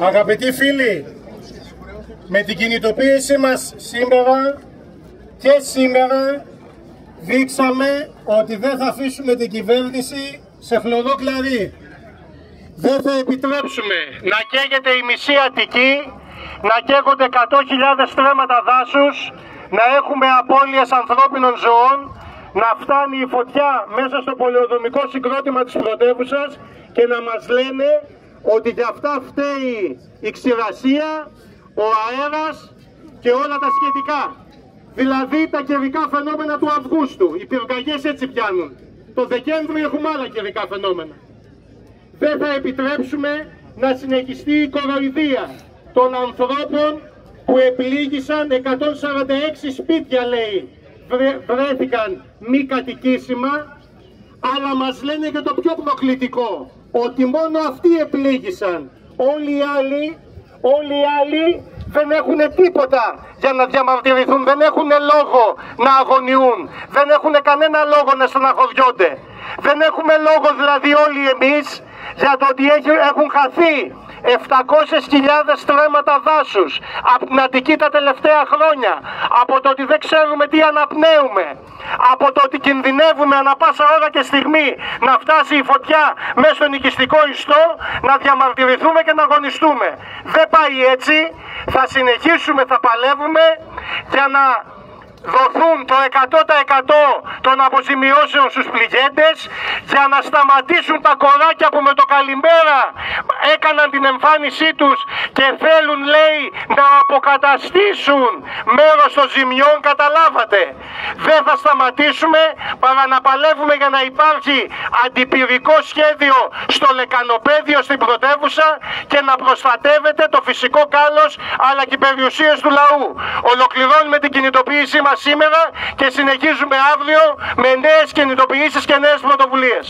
Αγαπητοί φίλοι, με την κινητοποίηση μας σήμερα και σήμερα δείξαμε ότι δεν θα αφήσουμε την κυβέρνηση σε χλωρό κλαρί. Δεν θα επιτρέψουμε να καίγεται η μισή Αττική, να καίγονται 100.000 στρέμματα δάσους, να έχουμε απώλειες ανθρώπινων ζωών, να φτάνει η φωτιά μέσα στο πολεοδομικό συγκρότημα της πρωτεύουσας και να μας λένε ότι για αυτά φταίει η ξηρασία, ο αέρας και όλα τα σχετικά. Δηλαδή τα καιρικά φαινόμενα του Αυγούστου. Οι πυρκαγιές έτσι πιάνουν. Το Δεκέμβριο έχουμε άλλα καιρικά φαινόμενα. Δεν θα επιτρέψουμε να συνεχιστεί η κοροϊδία των ανθρώπων που επλήγησαν 146 σπίτια λέει βρέθηκαν μη κατοικήσιμα αλλά μας λένε και το πιο προκλητικό ότι μόνο αυτοί επλήγησαν. Όλοι οι άλλοι όλοι οι άλλοι δεν έχουν τίποτα για να διαμαρτυρηθούν, δεν έχουν λόγο να αγωνιούν, δεν έχουν κανένα λόγο να στεναχωριόνται. Δεν έχουμε λόγο δηλαδή όλοι εμείς για το ότι έχουν χαθεί 700.000 στρέμματα δάσους από την Αττική τα τελευταία χρόνια, από το ότι δεν ξέρουμε τι αναπνέουμε, από το ότι κινδυνεύουμε ανα πάσα ώρα και στιγμή να φτάσει η φωτιά μέσα στον οικιστικό ιστό, να διαμαρτυρηθούμε και να αγωνιστούμε. Δεν πάει έτσι, θα συνεχίσουμε, θα παλεύουμε για να δοθούν το 100% των αποζημιώσεων στους πληγέντες για να σταματήσουν τα κοράκια που με το καλημέρα έκαναν την εμφάνισή τους και θέλουν λέει να αποκαταστήσουν μέρος των ζημιών καταλάβατε. Δεν θα σταματήσουμε παρά να παλεύουμε για να υπάρχει αντιπυρικό σχέδιο στο λεκανοπέδιο στην πρωτεύουσα και να προστατεύεται το φυσικό κάλος αλλά και οι περιουσίες του λαού. Ολοκληρώνουμε την κινητοποίησή μας σήμερα και συνεχίζουμε αύριο με νέες κινητοποιήσεις και νέες πρωτοβουλίες.